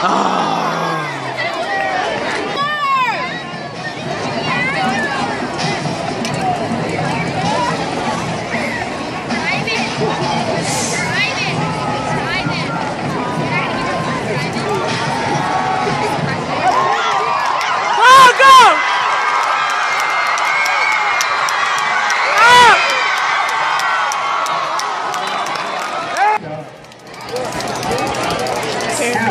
Oh.